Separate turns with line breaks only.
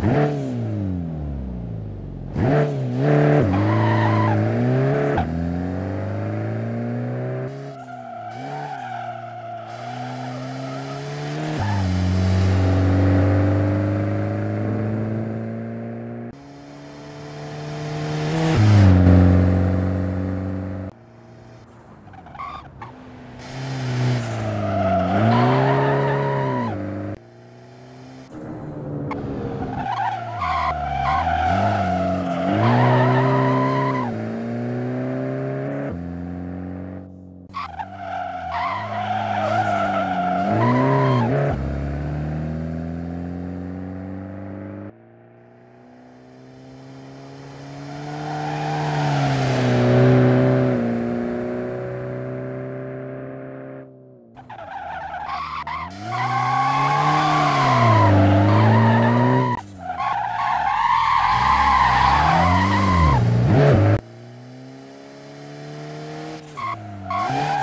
Mm-hmm. Yeah.